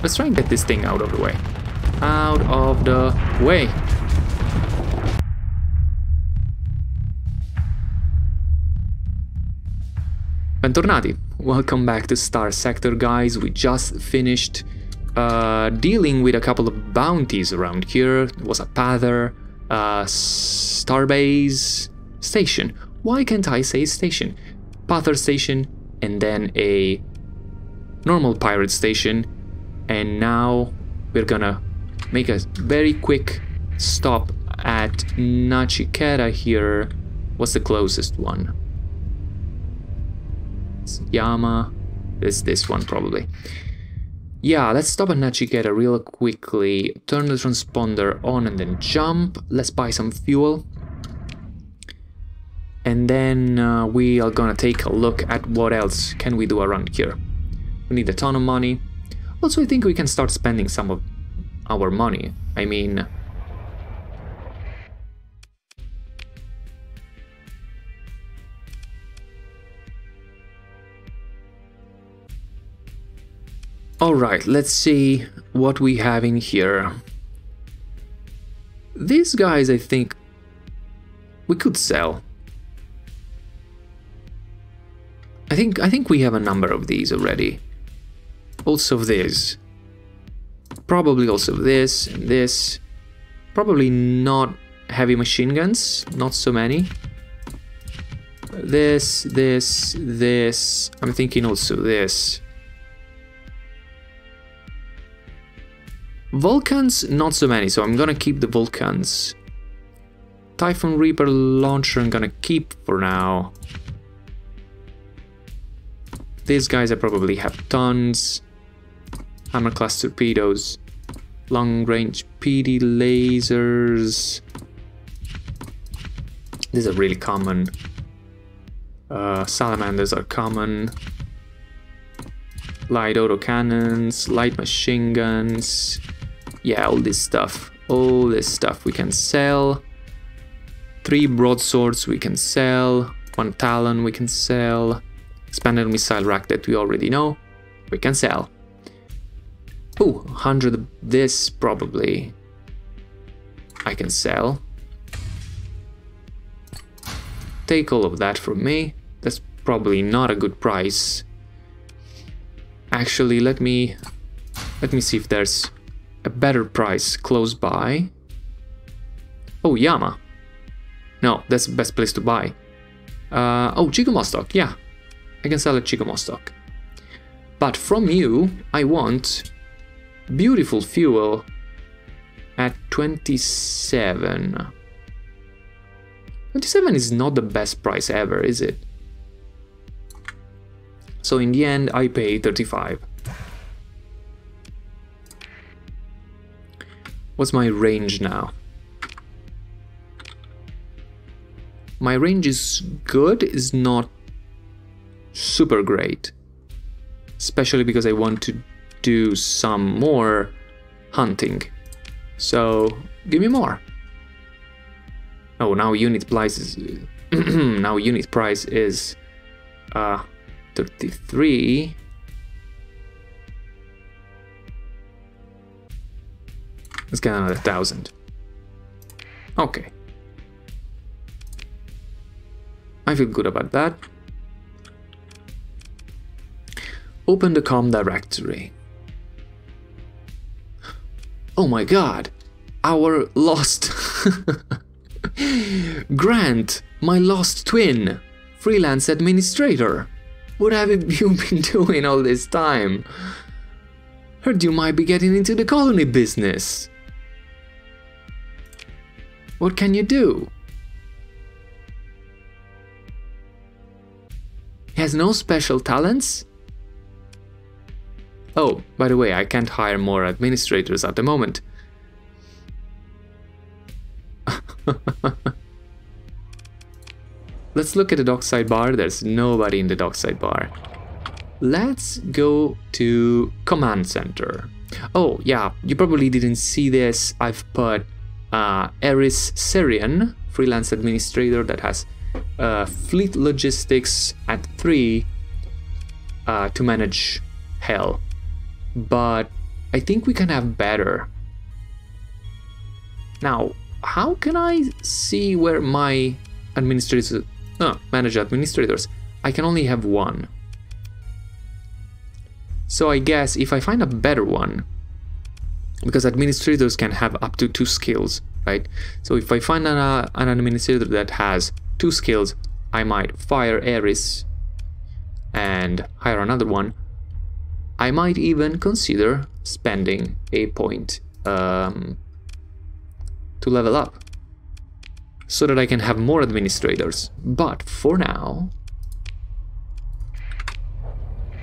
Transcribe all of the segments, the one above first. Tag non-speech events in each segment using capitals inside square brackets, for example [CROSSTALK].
Let's try and get this thing out of the way. Out of the way. Bentornati. Welcome back to Starsector, guys. We just finished uh, dealing with a couple of bounties around here. It was a Pather, uh, Starbase Station. Why can't I say station? Pather Station, and then a normal pirate station. And now we're gonna make a very quick stop at Nachiketa here. What's the closest one? It's Yama. It's this one probably. Yeah, let's stop at Nachiketa real quickly. Turn the transponder on and then jump. Let's buy some fuel. And then uh, we are gonna take a look at what else can we do around here. We need a ton of money. Also, I think we can start spending some of our money. I mean... Alright, let's see what we have in here. These guys, I think, we could sell. I think I think we have a number of these already. Also this. Probably also this and this. Probably not heavy machine guns, not so many. This, this, this. I'm thinking also this. Vulcans, not so many, so I'm gonna keep the Vulcans. Typhoon Reaper launcher I'm gonna keep for now. These guys I probably have tons. Hammer class torpedoes. Long range PD lasers. These are really common. Uh, salamanders are common. Light autocannons, light machine guns. Yeah, all this stuff. All this stuff we can sell. Three broadswords we can sell. One talon we can sell. Expanded missile rack that we already know. We can sell. Oh, 100 of this probably I can sell. Take all of that from me. That's probably not a good price. Actually, let me let me see if there's a better price close by. Oh, Yama. No, that's the best place to buy. Uh, oh, Chicomoztoc, yeah. I can sell a Chicomoztoc. But from you, I want Beautiful fuel at 27. 27 is not the best price ever, is it? So in the end, I pay 35. What's my range now? My range is good, is not super great. Especially because I want to do some more hunting. So give me more. Oh, now unit price is [CLEARS THROAT] now unit price is uh 33. Let's get another thousand. Okay. I feel good about that. Open the COM directory. Oh my god, our lost [LAUGHS] Grant, my lost twin, freelance administrator. What have you been [LAUGHS] doing all this time? Heard you might be getting into the colony business. What can you do? He has no special talents? Oh, by the way, I can't hire more administrators at the moment. [LAUGHS] Let's look at the dockside bar. There's nobody in the dockside bar. Let's go to command center. Oh, yeah, you probably didn't see this. I've put uh, Eris Serian, freelance administrator that has uh, fleet logistics at 3 uh, to manage Hell but I think we can have better. Now, how can I see where my administrators, manage administrators? I can only have one. So I guess if I find a better one, because administrators can have up to two skills, right? So if I find an, uh, an administrator that has two skills, I might fire Eris and hire another one. I might even consider spending a point um, to level up so that I can have more administrators. But for now,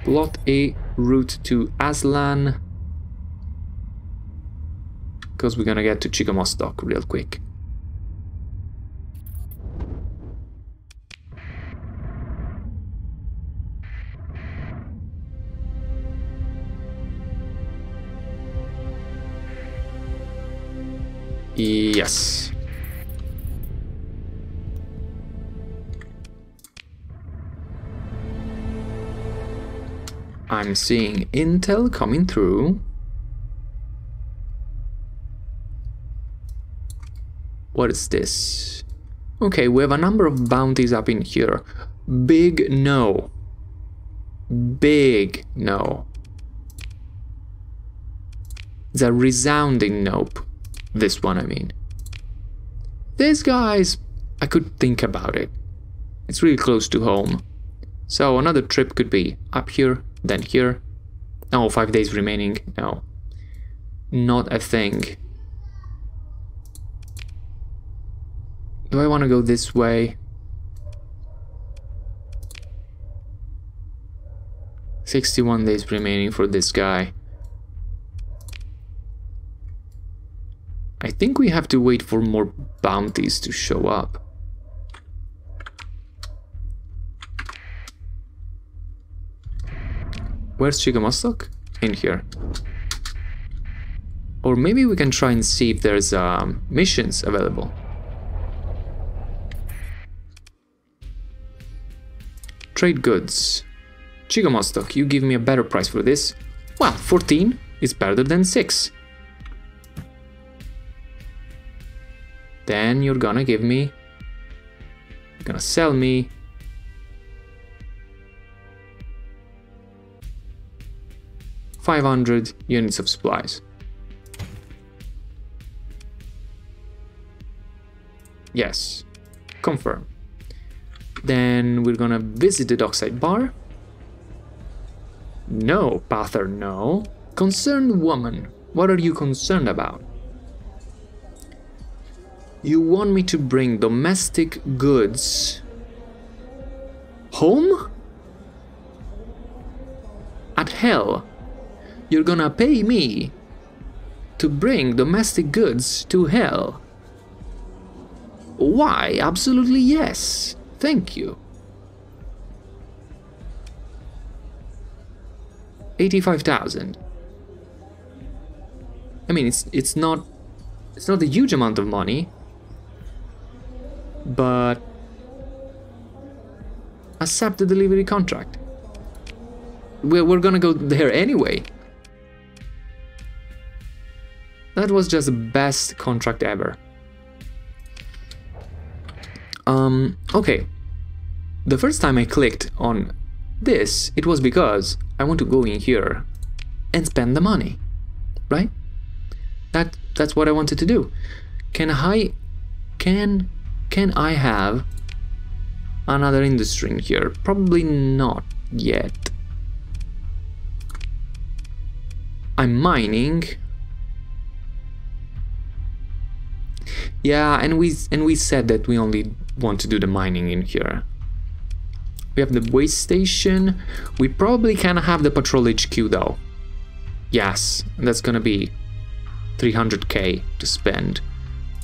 plot a route to Aztlan because we're gonna get to Chicomoztoc real quick. I'm seeing intel coming through. What is this? Okay, we have a number of bounties up in here. Big no. Big no. It's a resounding nope. This one, I mean. This guy's... I could think about it. It's really close to home. So another trip could be up here, then here. Oh, five days remaining. No. Not a thing. Do I want to go this way? 61 days remaining for this guy. I think we have to wait for more bounties to show up. Where's Chicomoztoc? In here. Or maybe we can try and see if there's um, missions available. Trade goods. Chicomoztoc, you give me a better price for this. Well, 14 is better than 6. Then you're gonna give me, you're gonna sell me Five hundred units of supplies. Yes, confirm. Then we're gonna visit the dockside bar. No, Pather, no. Concerned woman, what are you concerned about? You want me to bring domestic goods home? At hell, you're gonna pay me to bring domestic goods to hell. Why? Absolutely yes. Thank you. 85,000. I mean, it's it's not it's not a huge amount of money, but accept the delivery contract. We're, we're gonna go there anyway. That was just the best contract ever. Um, okay. The first time I clicked on this, it was because I want to go in here and spend the money, right? That that's what I wanted to do. Can I can can I have another industry in here? Probably not yet. I'm mining. Yeah, and we and we said that we only want to do the mining in here. We have the waste station. We probably can have the patrol HQ though. Yes, that's gonna be 300k to spend.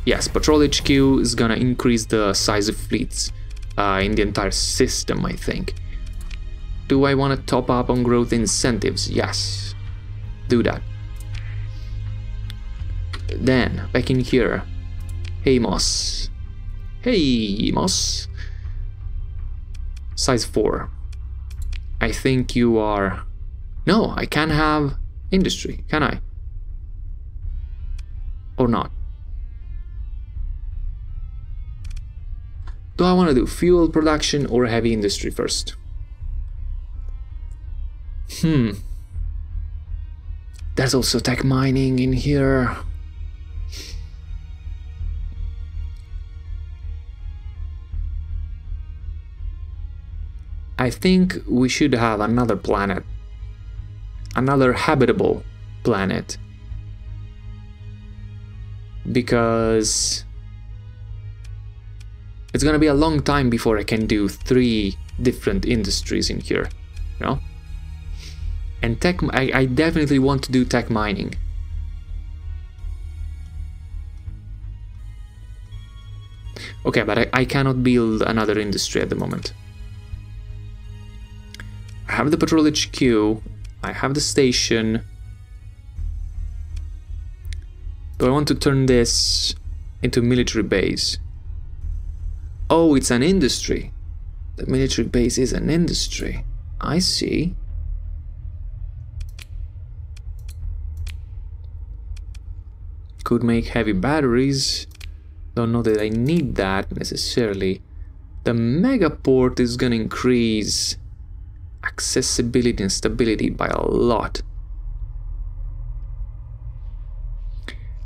Yes, Patrol HQ is gonna increase the size of fleets uh, in the entire system, I think. Do I want to top up on growth incentives? Yes. Do that. Then, back in here. Hey, Moss. Hey, Moss. Size 4. I think you are... No, I can't have industry, can I? Or not? Do I want to do fuel production or heavy industry first? Hmm. There's also tech mining in here. I think we should have another planet. Another habitable planet. Because it's gonna be a long time before I can do three different industries in here, you know? And tech, I, I definitely want to do tech mining. Okay, but I, I cannot build another industry at the moment. I have the patrol HQ, I have the station. Do I want to turn this into military base? Oh, it's an industry. The military base is an industry. I see. Could make heavy batteries. Don't know that I need that necessarily. The megaport is gonna increase accessibility and stability by a lot.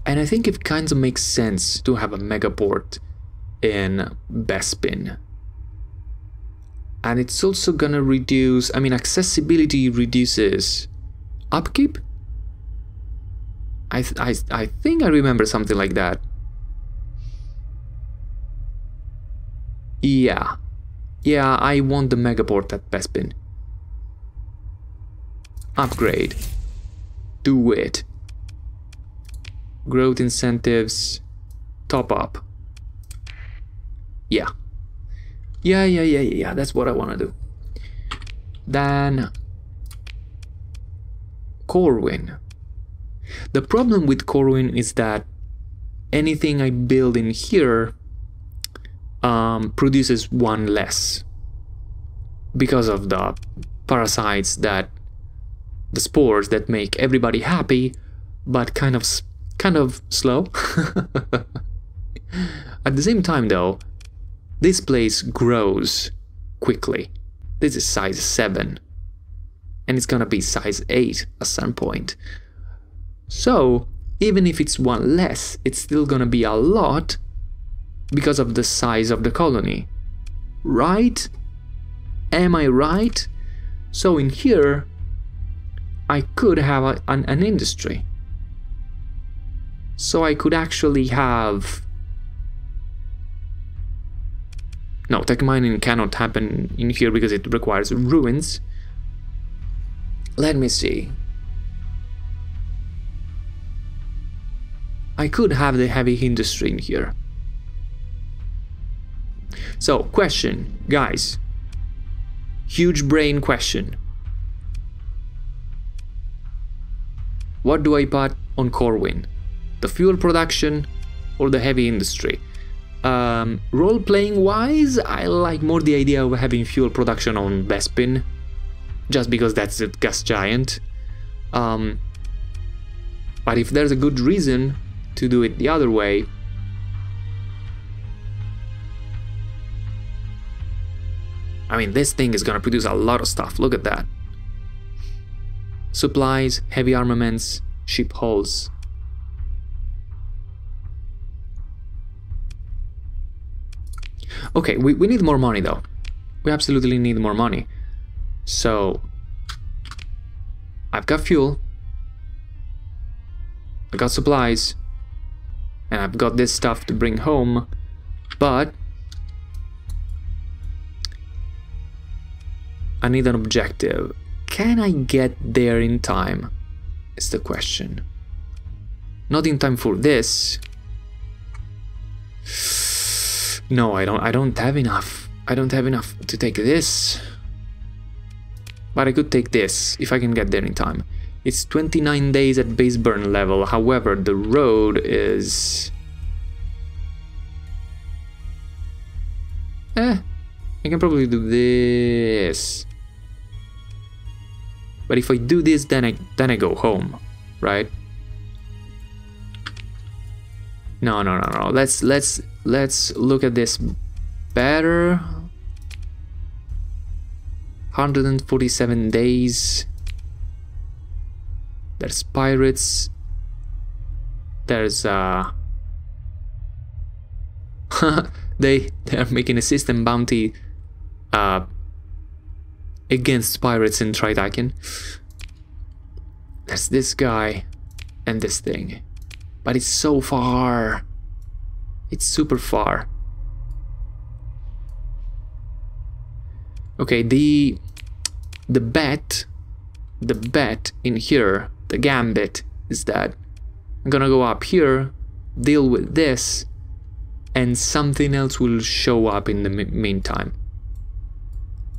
And I think it kind of makes sense to have a mega megaport in Bespin. And it's also gonna reduce, I mean, accessibility reduces upkeep? I, th I, I think I remember something like that. Yeah. Yeah, I want the megaport at Bespin. Upgrade. Do it. Growth incentives. Top up. Yeah. Yeah, yeah, yeah, yeah, that's what I want to do. Then... Corwin. The problem with Corwin is that anything I build in here um, produces one less because of the parasites that the spores that make everybody happy but kind of kind of slow [LAUGHS] at the same time though this place grows quickly. This is size 7. And it's gonna be size 8 at some point. So, even if it's one less, it's still gonna be a lot because of the size of the colony. Right? Am I right? So in here, I could have a, an, an industry. So I could actually have No, tech mining cannot happen in here because it requires ruins. Let me see. I could have the heavy industry in here. So, question, guys. Huge brain question. What do I put on Corwin? The fuel production or the heavy industry? Um, role playing wise, I like more the idea of having fuel production on Bespin, just because that's a gas giant. Um, but if there's a good reason to do it the other way, I mean, this thing is gonna produce a lot of stuff, look at that. Supplies, heavy armaments, ship hulls, Okay, we, we need more money though. We absolutely need more money. So, I've got fuel. I got supplies. And I've got this stuff to bring home. But, I need an objective. Can I get there in time? Is the question. Not in time for this. No, I don't I don't have enough. I don't have enough to take this. But I could take this, if I can get there in time. It's 29 days at base burn level, however, the road is... Eh, I can probably do this. But if I do this, then I, then I go home, right? No, no, no, no. Let's let's let's look at this better. 147 days. There's pirates. There's uh [LAUGHS] they they are making a system bounty uh against pirates in Tri-Tachyon. There's this guy and this thing. But it's so far. It's super far. Okay, the the bet the bet in here, the gambit is that I'm gonna go up here, deal with this, and something else will show up in the meantime.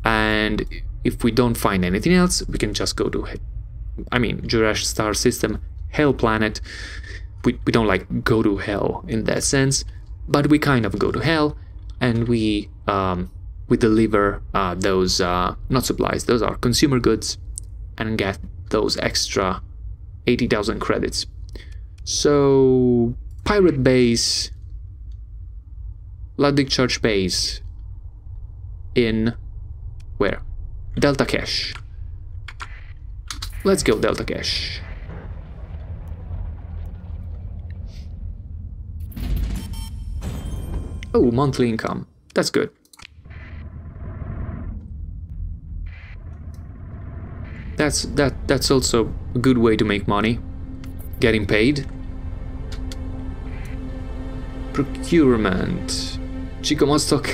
And if we don't find anything else, we can just go to I mean, Jurash star system, hell planet. We, we don't like go to hell in that sense, but we kind of go to hell and we um, we deliver uh, those uh, not supplies, those are consumer goods, and get those extra 80,000 credits. So pirate base, Luddic Church base in where? Delta Cache. Let's go Delta Cache. Oh, monthly income. That's good. That's that that's also a good way to make money. Getting paid. Procurement. Chicomoztoc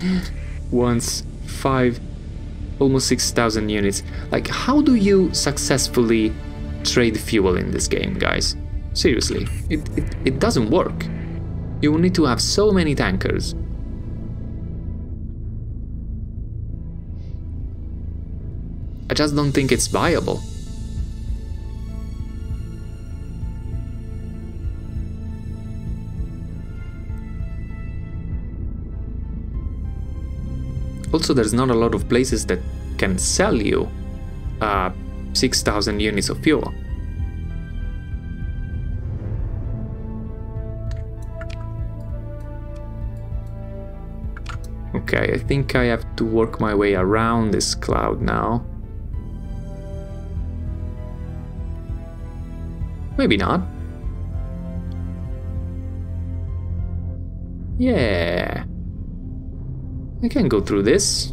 [LAUGHS] wants five almost 6,000 units. Like, how do you successfully trade fuel in this game, guys? Seriously, it, it, it doesn't work. You need to have so many tankers. I just don't think it's viable. Also, there's not a lot of places that can sell you uh, 6,000 units of fuel. Okay, I think I have to work my way around this cloud now. Maybe not. Yeah. I can't go through this.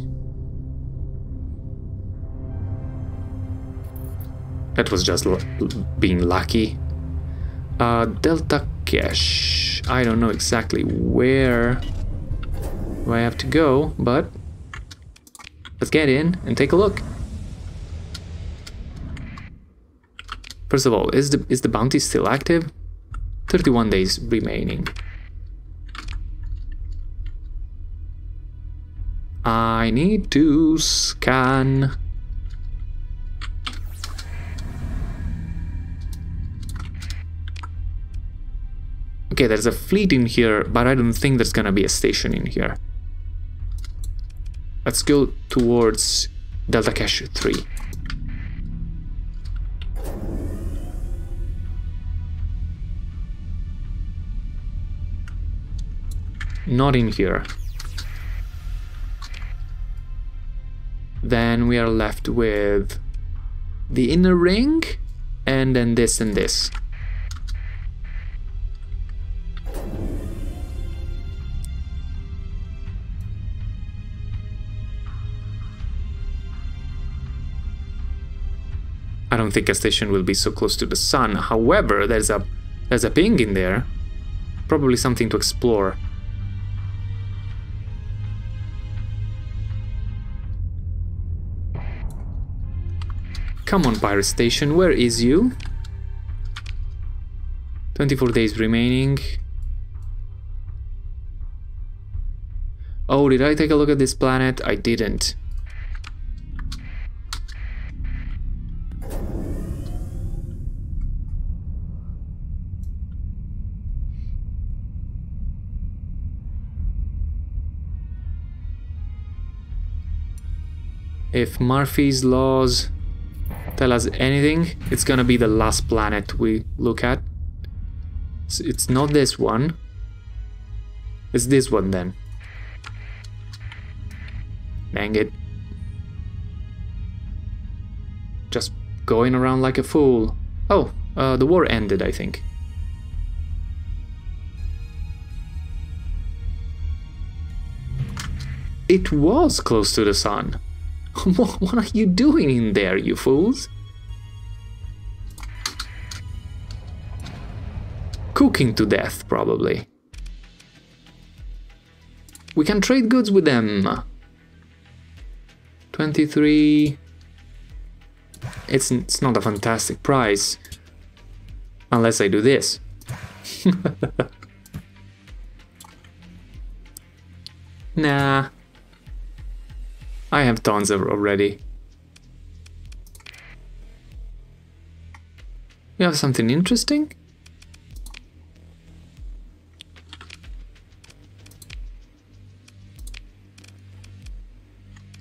That was just being lucky. Uh, Delta Cache. I don't know exactly where do I have to go, but let's get in and take a look. First of all, is the is the bounty still active? 31 days remaining. I need to scan. Okay, there's a fleet in here, but I don't think there's gonna be a station in here. Let's go towards Delta Cache 3. Not in here. Then we are left with the inner ring and then this and this. I don't think a station will be so close to the sun. However, there's a there's a ping in there. Probably something to explore. Come on, Pirate Station, where is you? 24 days remaining. Oh, did I take a look at this planet? I didn't. If Murphy's laws tell us anything, it's gonna be the last planet we look at. It's not this one. It's this one then. Dang it. Just going around like a fool. Oh, uh, the war ended, I think. It was close to the sun. [LAUGHS] what are you doing in there, you fools? Cooking to death, probably. We can trade goods with them. 23... It's, it's not a fantastic price. Unless I do this. [LAUGHS] nah. I have tons already. You have something interesting?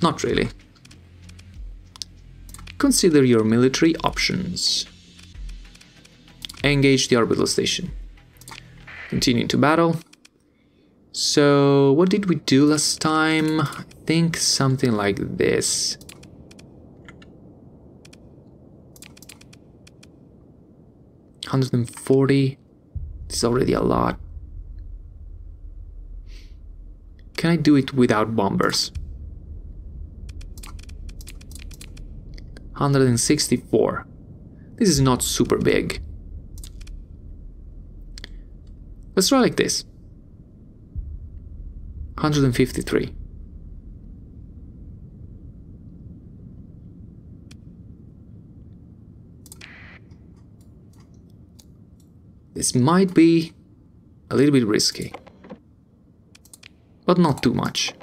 Not really. Consider your military options. Engage the orbital station. Continue to battle. So, what did we do last time? I think something like this. Hundred and forty. Is already a lot. Can I do it without bombers? 164. This is not super big. Let's try like this. 153. This might be a little bit risky, but not too much.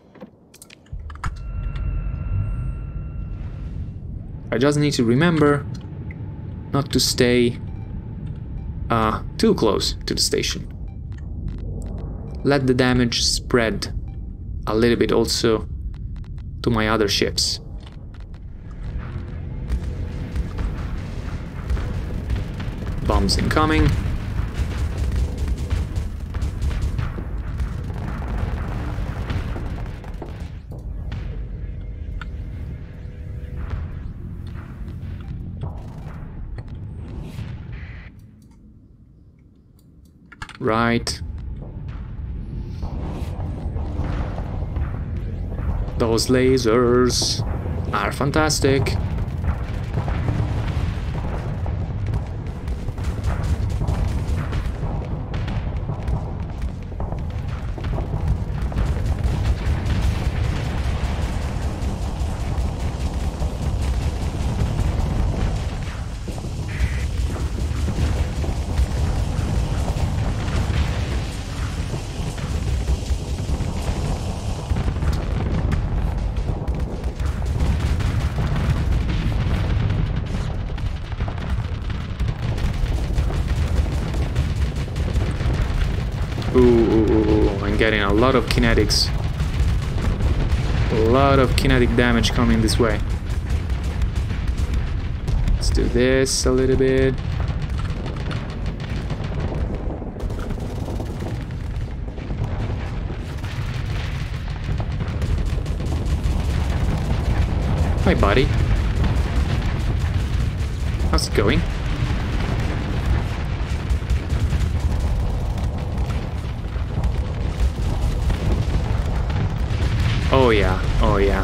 I just need to remember not to stay uh, too close to the station. Let the damage spread a little bit also to my other ships. Bombs incoming. Right. Those lasers are fantastic. Lot of kinetics. A lot of kinetic damage coming this way. Let's do this a little bit. Hi, buddy. How's it going? Oh yeah, oh yeah.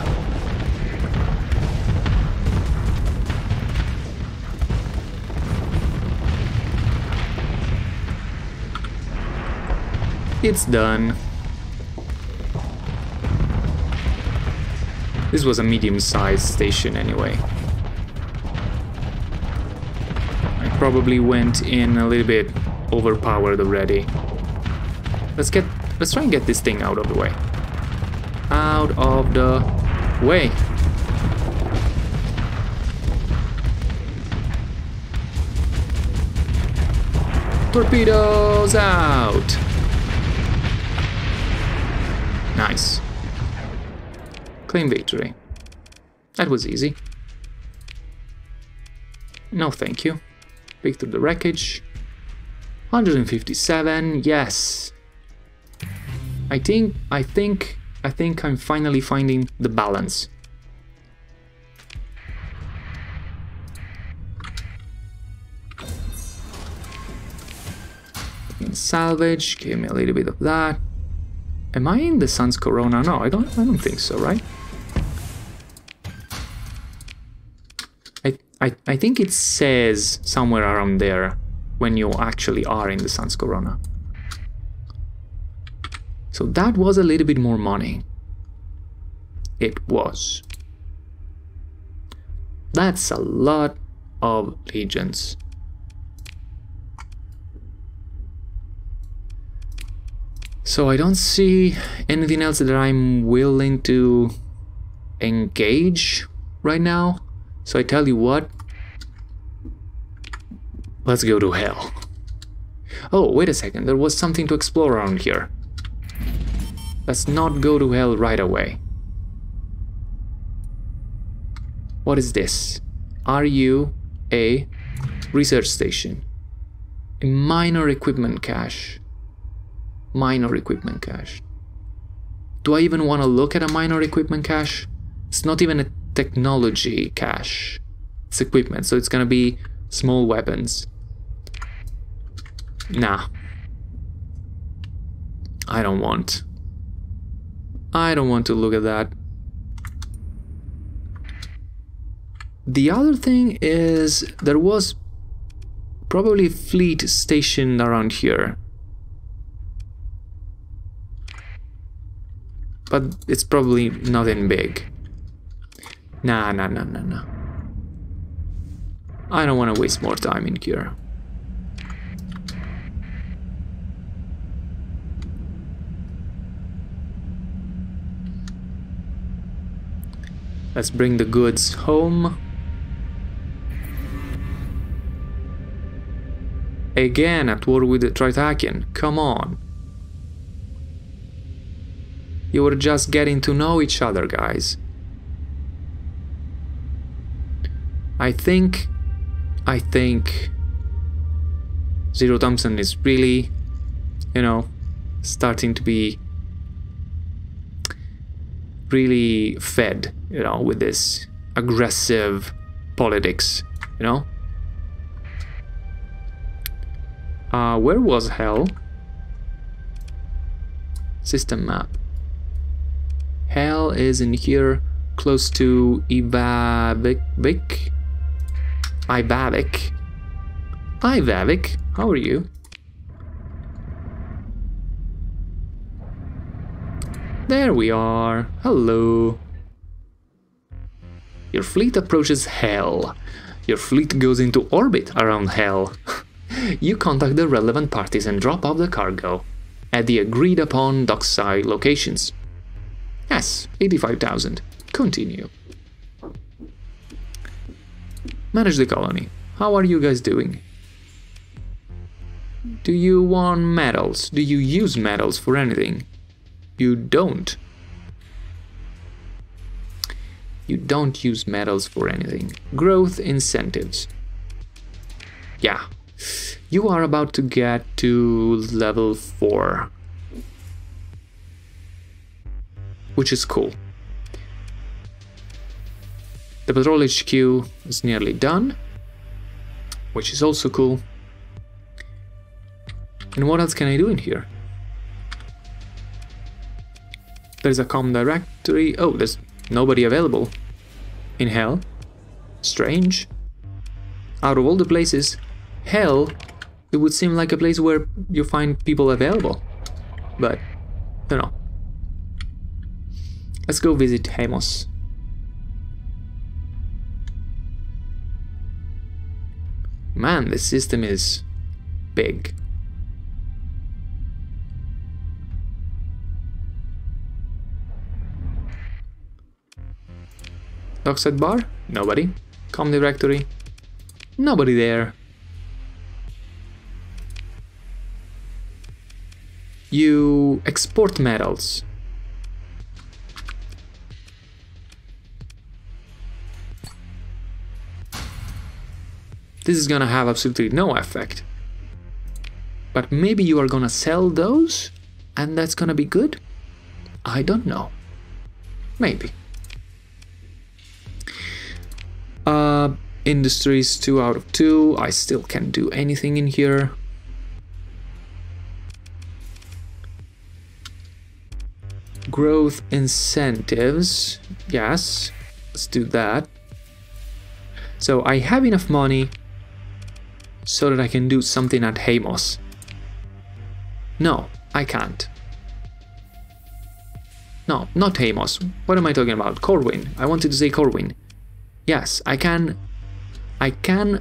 It's done. This was a medium-sized station anyway. I probably went in a little bit overpowered already. Let's get let's try and get this thing out of the way out of the way. Torpedoes out! Nice. Claim victory. That was easy. No thank you. Pick through the wreckage. 157, yes. I think, I think, I think I'm finally finding the balance. salvage, give me a little bit of that. Am I in the sun's corona? No, I don't I don't think so, right? I I I think it says somewhere around there when you actually are in the sun's corona. So that was a little bit more money. It was. That's a lot of legions. So I don't see anything else that I'm willing to engage right now. So I tell you what, let's go to hell. Oh, wait a second, there was something to explore around here. Let's not go to hell right away. What is this? Are you a research station? A minor equipment cache minor equipment cache. Do I even want to look at a minor equipment cache? It's not even a technology cache. It's equipment, so it's gonna be small weapons. Nah. I don't want. I don't want to look at that. The other thing is there was probably a fleet stationed around here. But it's probably nothing big. Nah, nah, nah, nah, nah. I don't want to waste more time in here. Let's bring the goods home. Again at war with the Tri-Tachyon, come on. You were just getting to know each other, guys. I think, I think Zero Thompson is really, you know, starting to be really fed, you know, with this aggressive politics, you know? Uh, where was hell? System map. Hell is in here close to Ivavik. Ivavik. Ivavik, how are you? There we are. Hello. Your fleet approaches Hell. Your fleet goes into orbit around Hell. [LAUGHS] you contact the relevant parties and drop off the cargo at the agreed upon dockside locations. Yes, 85,000. Continue. Manage the colony. How are you guys doing? Do you want medals? Do you use medals for anything? You don't. You don't use medals for anything. Growth incentives. Yeah. You are about to get to level 4. which is cool. The patrol HQ is nearly done, which is also cool. And what else can I do in here? There's a com directory. Oh, there's nobody available. In hell? Strange. Out of all the places, hell, it would seem like a place where you find people available. But, you know, Let's go visit Hamos. Man, this system is big. Dockside bar? Nobody. Com directory? Nobody there. You export metals. this is gonna have absolutely no effect. But maybe you are gonna sell those and that's gonna be good? I don't know. Maybe. Industries 2 out of 2. I still can't do anything in here. Growth incentives. Yes, let's do that. So I have enough money so that I can do something at Hamos. No, I can't. No, not Hamos. What am I talking about? Corwin. I wanted to say Corwin. Yes, I can I can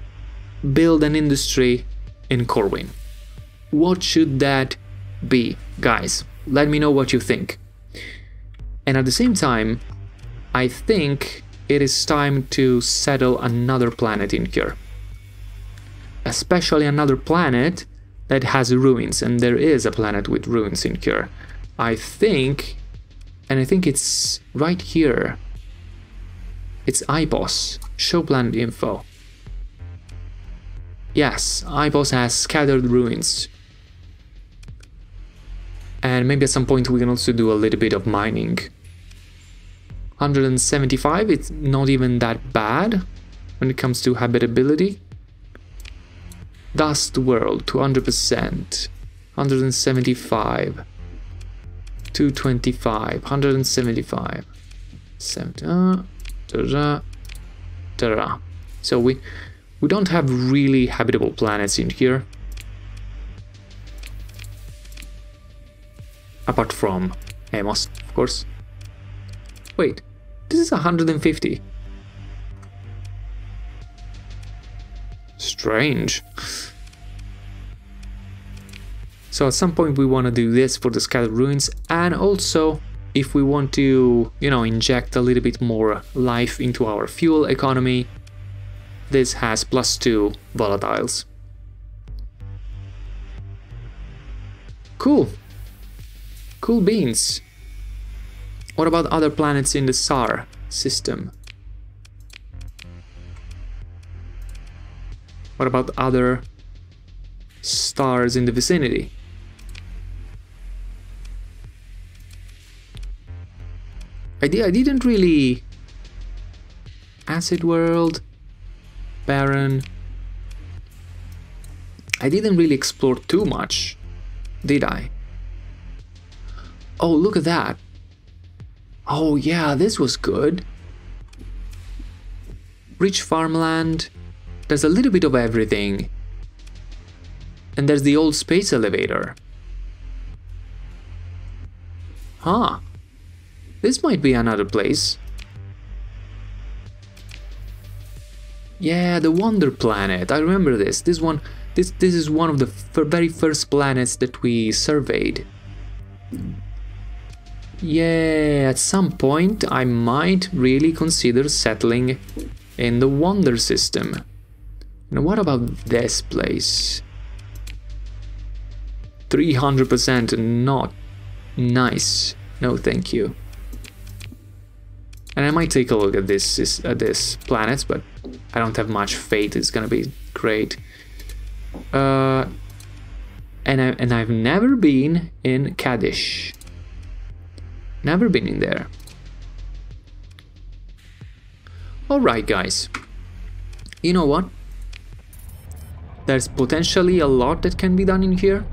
build an industry in Corwin. What should that be? Guys, let me know what you think. And at the same time, I think it is time to settle another planet in here. Especially another planet that has ruins, and there is a planet with ruins in here. I think, and I think it's right here. It's IBOS, show planet info. Yes, IBOS has scattered ruins. And maybe at some point we can also do a little bit of mining. 175, it's not even that bad when it comes to habitability. Dust World, 200%. 175. 225. 175. 70. Uh, da, da, da, so we we don't have really habitable planets in here. Apart from Amos, of course. Wait, this is 150. Strange. So at some point we want to do this for the scattered ruins and also if we want to, you know, inject a little bit more life into our fuel economy, this has plus 2 volatiles. Cool. Cool beans. What about other planets in the SAR system? What about other stars in the vicinity? I, di I didn't really... Acid World, Baron... I didn't really explore too much, did I? Oh, look at that. Oh yeah, this was good. Rich farmland. There's a little bit of everything. And there's the old space elevator. Huh. This might be another place. Yeah, the Wonder Planet. I remember this. This one, this this is one of the very first planets that we surveyed. Yeah, at some point I might really consider settling in the Wonder system. Now what about this place? 300% not nice. No, thank you. And I might take a look at this, this at this planet, but I don't have much faith it's gonna be great. Uh, and I and I've never been in Kadish. Never been in there. Alright guys. You know what? There's potentially a lot that can be done in here.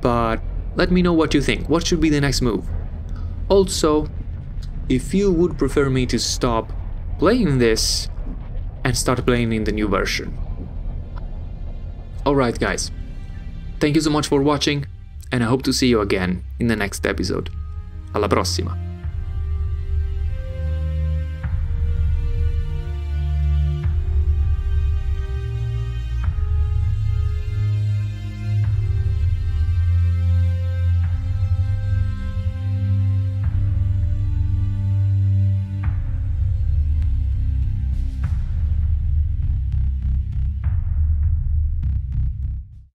But let me know what you think. What should be the next move? Also, if you would prefer me to stop playing this and start playing in the new version. Alright guys, thank you so much for watching and I hope to see you again in the next episode. Alla prossima!